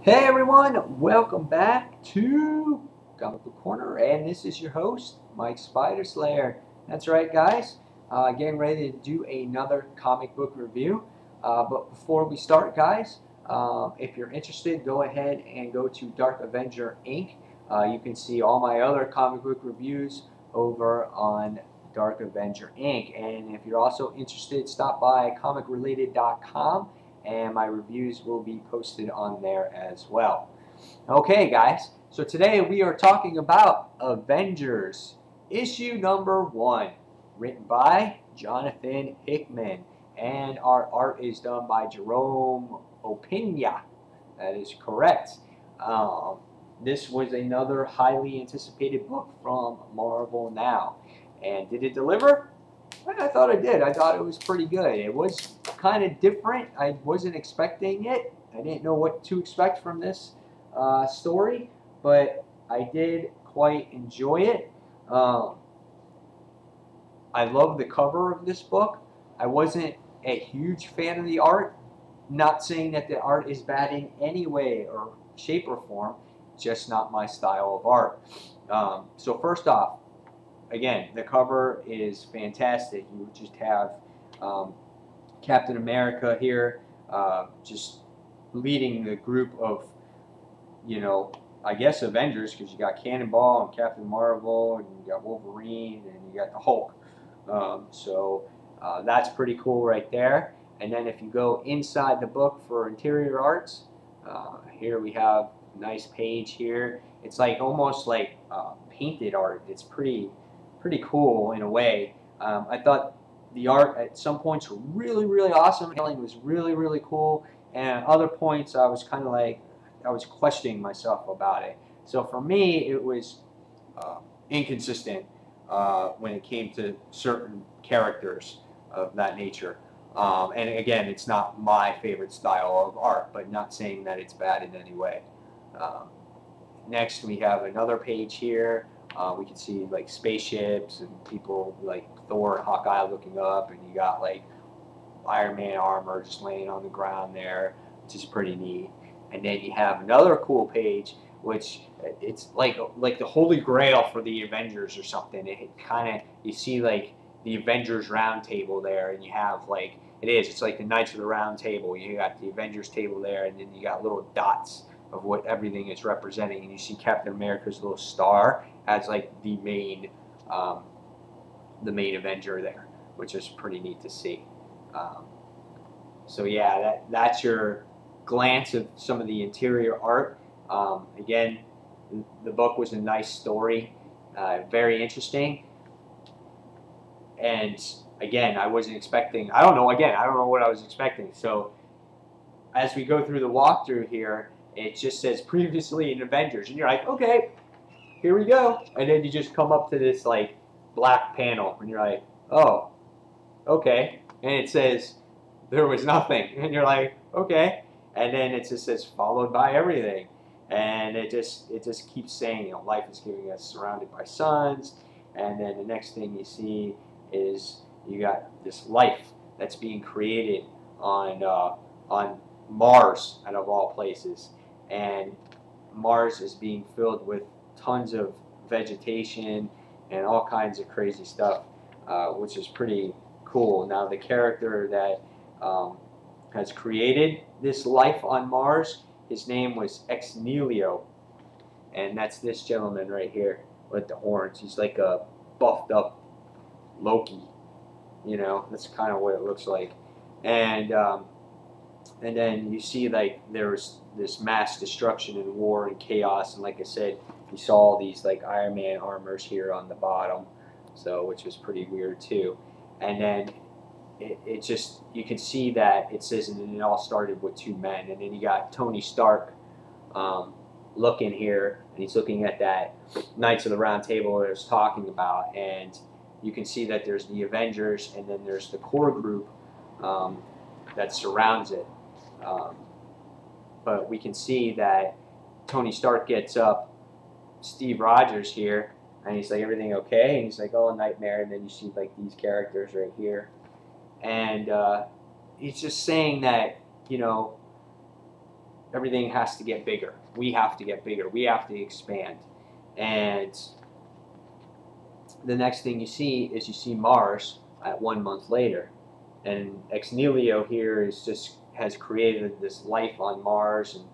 Hey everyone, welcome back to Comic Book Corner, and this is your host, Mike Spiderslayer. That's right, guys, uh, getting ready to do another comic book review. Uh, but before we start, guys, um, if you're interested, go ahead and go to Dark Avenger Inc. Uh, you can see all my other comic book reviews over on Dark Avenger Inc. And if you're also interested, stop by comicrelated.com and my reviews will be posted on there as well. Okay, guys, so today we are talking about Avengers, issue number one, written by Jonathan Hickman, and our art is done by Jerome Opeña. That is correct. Um, this was another highly anticipated book from Marvel Now. And did it deliver? I thought it did. I thought it was pretty good. It was kind of different. I wasn't expecting it. I didn't know what to expect from this uh, story, but I did quite enjoy it. Um, I love the cover of this book. I wasn't a huge fan of the art. Not saying that the art is bad in any way or shape or form, just not my style of art. Um, so first off, again, the cover is fantastic. You just have um, Captain America here, uh, just leading the group of, you know, I guess Avengers, because you got Cannonball and Captain Marvel, and you got Wolverine, and you got the Hulk. Um, so uh, that's pretty cool right there. And then if you go inside the book for interior arts, uh, here we have a nice page here. It's like almost like uh, painted art. It's pretty pretty cool in a way. Um, I thought the art at some points were really, really awesome. The was really, really cool. And at other points, I was kind of like, I was questioning myself about it. So for me, it was uh, inconsistent uh, when it came to certain characters of that nature. Um, and again, it's not my favorite style of art, but not saying that it's bad in any way. Um, next, we have another page here uh, we can see like spaceships and people like Thor and Hawkeye looking up, and you got like Iron Man armor just laying on the ground there, which is pretty neat. And then you have another cool page, which it's like like the holy grail for the Avengers or something. It kind of you see like the Avengers round table there, and you have like it is. It's like the Knights of the Round Table. You got the Avengers table there, and then you got little dots of what everything is representing. And you see Captain America's little star as like the main, um, the main Avenger there, which is pretty neat to see. Um, so yeah, that that's your glance of some of the interior art. Um, again, the book was a nice story, uh, very interesting, and again, I wasn't expecting. I don't know. Again, I don't know what I was expecting. So as we go through the walkthrough here, it just says previously in Avengers, and you're like, okay, here we go. And then you just come up to this like black panel, and you're like, oh, okay. And it says there was nothing, and you're like, okay. And then it just says followed by everything, and it just it just keeps saying, you know, life is giving us surrounded by suns, and then the next thing you see is you got this life that's being created on uh, on Mars, out of all places and Mars is being filled with tons of vegetation and all kinds of crazy stuff, uh, which is pretty cool. Now, the character that um, has created this life on Mars, his name was Ex Nihilo, and that's this gentleman right here with the horns. He's like a buffed up Loki, you know. That's kind of what it looks like, and um, and then you see like there's this mass destruction and war and chaos and like I said you saw these like Iron Man armors here on the bottom so which was pretty weird too. And then it, it just you can see that it says and it all started with two men. And then you got Tony Stark um, looking here and he's looking at that Knights of the Round Table that I was talking about. And you can see that there's the Avengers and then there's the core group um, that surrounds it. Um, but we can see that Tony Stark gets up Steve Rogers here, and he's like, everything okay? And he's like, oh, nightmare. And then you see like these characters right here. And uh, he's just saying that, you know, everything has to get bigger. We have to get bigger. We have to expand. And the next thing you see is you see Mars at one month later. And Ex Nihilo here is just has created this life on Mars and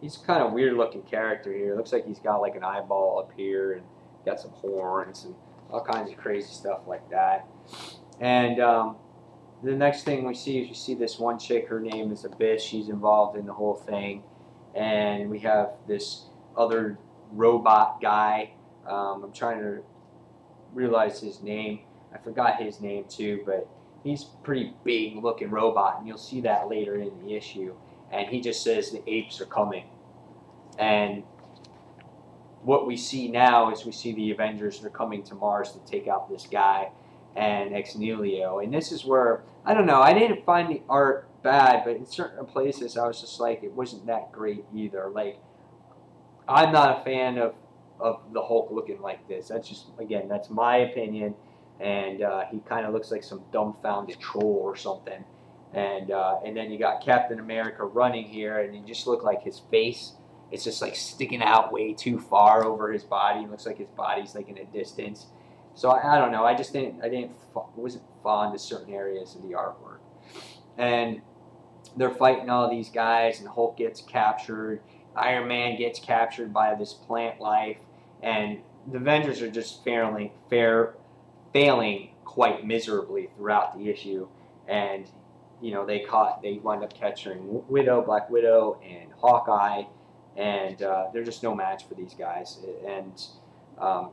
he's kind of weird looking character here. Looks like he's got like an eyeball up here and got some horns and all kinds of crazy stuff like that. And um, the next thing we see is you see this one chick, her name is Abyss. She's involved in the whole thing. And we have this other robot guy. Um, I'm trying to realize his name. I forgot his name too, but he's pretty big looking robot, and you'll see that later in the issue. And he just says the apes are coming. And what we see now is we see the Avengers are coming to Mars to take out this guy and Ex Nihilo. And this is where, I don't know, I didn't find the art bad, but in certain places I was just like, it wasn't that great either. Like, I'm not a fan of, of the Hulk looking like this. That's just, again, that's my opinion and uh, he kind of looks like some dumbfounded troll or something. And uh, and then you got Captain America running here, and he just looked like his face. It's just like sticking out way too far over his body. It looks like his body's like in a distance. So I, I don't know. I just didn't. I didn't. wasn't fond of certain areas of the artwork. And they're fighting all these guys, and Hulk gets captured. Iron Man gets captured by this plant life, and the Avengers are just failing, fair failing quite miserably throughout the issue. And, you know, they caught, they wind up capturing Widow, Black Widow, and Hawkeye, and uh, they're just no match for these guys. And um,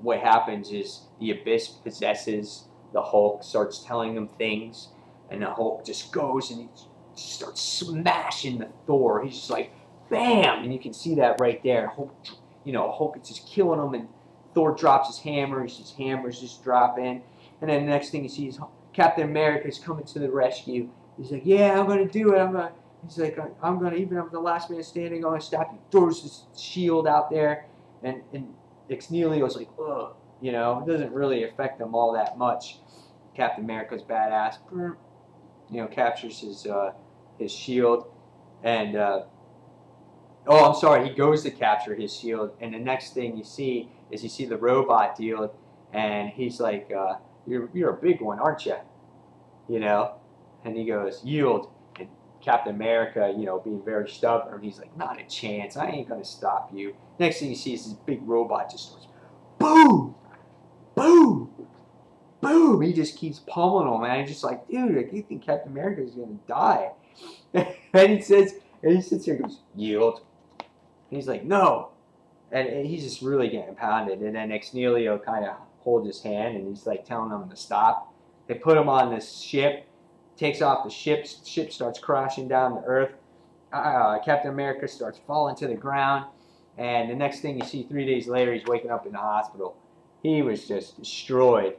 what happens is the Abyss possesses the Hulk, starts telling them things, and the Hulk just goes and he starts smashing the Thor. He's just like, bam! And you can see that right there. Hulk, you know, Hulk is just killing him and Thor drops his hammer, his hammers just drop in, and then the next thing you see is Captain America is coming to the rescue. He's like, "Yeah, I'm gonna do it. I'm gonna." He's like, "I'm gonna even if I'm the last man standing, I'm gonna stop you." Throws his shield out there, and and Ex Nihilo's like, "Ugh," you know, it doesn't really affect them all that much. Captain America's badass, you know, captures his uh, his shield, and uh, oh, I'm sorry, he goes to capture his shield, and the next thing you see is you see the robot deal, and he's like, uh, "You're you're a big one, aren't you?" You know, and he goes, "Yield." And Captain America, you know, being very stubborn, he's like, "Not a chance. I ain't gonna stop you." Next thing you see is this big robot just starts, boom, boom, boom. He just keeps pummeling him, and I'm just like, dude, like, you think Captain America is gonna die? and he says, and he sits here and goes, "Yield." And he's like, "No." and he's just really getting pounded. And then Ex Nihilo kind of holds his hand and he's like telling them to stop. They put him on this ship, takes off the ship, ship starts crashing down to Earth. Uh, Captain America starts falling to the ground, and the next thing you see, three days later, he's waking up in the hospital. He was just destroyed,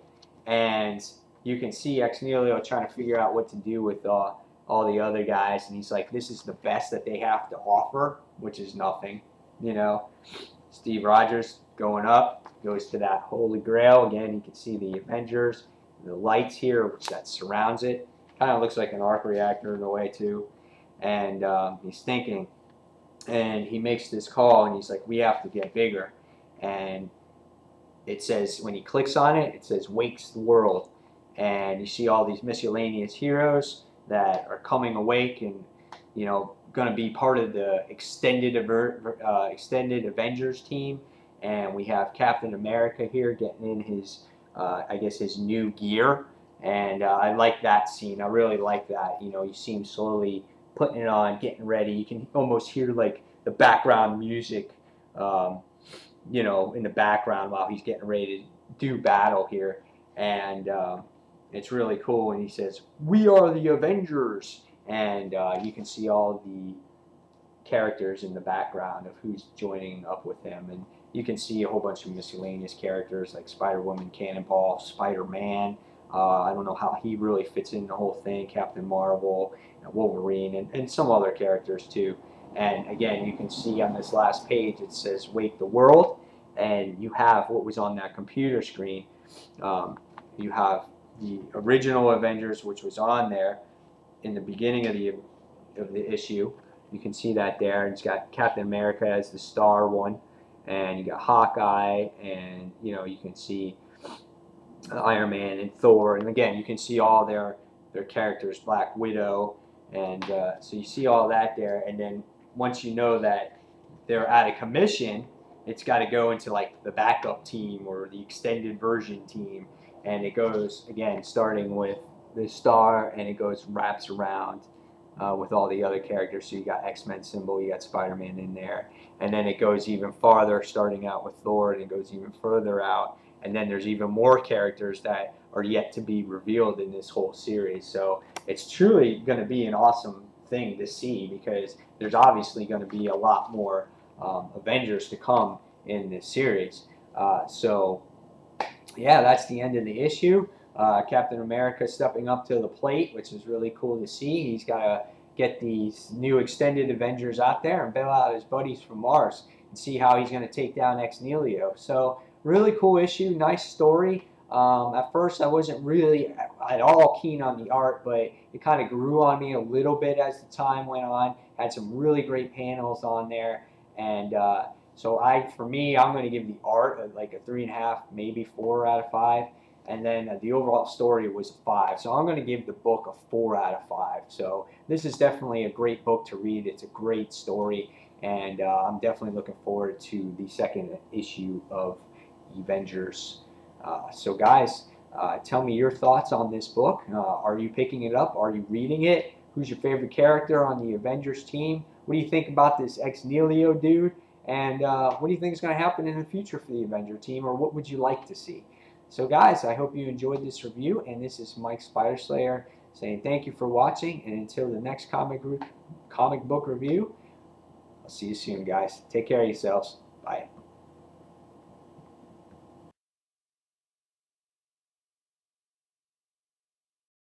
and you can see Ex trying to figure out what to do with uh, all the other guys, and he's like, "This is the best that they have to offer, which is nothing," you know. Steve Rogers going up, goes to that Holy Grail. Again, you can see the Avengers, the lights here, which that surrounds it. Kind of looks like an arc reactor in a way too. And um, he's thinking, and he makes this call, and he's like, "We have to get bigger." And it says when he clicks on it, it says "Wakes the World," and you see all these miscellaneous heroes that are coming awake and you know going to be part of the extended uh, extended Avengers team, and we have Captain America here getting in his, uh, I guess, his new gear, and uh, I like that scene. I really like that. You know, you see him slowly putting it on, getting ready. You can almost hear like the background music, um, you know, in the background while he's getting ready to do battle here, and um, it's really cool. And he says, "We are the Avengers." and uh, you can see all the characters in the background of who's joining up with him and you can see a whole bunch of miscellaneous characters like Spider-Woman, Cannonball, Spider-Man. Uh, I don't know how he really fits in the whole thing. Captain Marvel, Wolverine, and, and some other characters too. And again, you can see on this last page it says "Wake the World," and you have what was on that computer screen. Um, you have the original Avengers, which was on there, in the beginning of the of the issue, You can see that there. It's got Captain America as the star one, and you got Hawkeye, and you know you can see Iron Man and Thor, and again you can see all their their characters, Black Widow, and uh, so you see all that there. And then once you know that they're out of commission, it's got to go into like the backup team or the extended version team, and it goes again starting with the star, and it goes wraps around uh, with all the other characters. So you got X-Men symbol, you got Spider-Man in there, and then it goes even farther, starting out with Thor, and it goes even further out, and then there's even more characters that are yet to be revealed in this whole series. So it's truly going to be an awesome thing to see because there's obviously going to be a lot more um, Avengers to come in this series. Uh, so yeah, that's the end of the issue. Uh, Captain America stepping up to the plate, which is really cool to see. He's got to get these new extended Avengers out there and bail out his buddies from Mars and see how he's going to take down Ex Nihilo. So really cool issue, nice story. Um, at first, I wasn't really at all keen on the art, but it kind of grew on me a little bit as the time went on. Had some really great panels on there, and uh, so I, for me, I'm going to give the art like a three and a half, maybe four out of five and then uh, the overall story was a five. So I'm going to give the book a four out of five. So this is definitely a great book to read. It's a great story, and uh, I'm definitely looking forward to the second issue of Avengers. Uh, so guys, uh, tell me your thoughts on this book. Uh, are you picking it up? Are you reading it? Who's your favorite character on the Avengers team? What do you think about this ex Nihilo dude? And uh, what do you think is going to happen in the future for the Avenger team, or what would you like to see? So guys, I hope you enjoyed this review, and this is Mike Spiderslayer saying thank you for watching, and until the next comic, comic book review, I'll see you soon, guys. Take care of yourselves. Bye.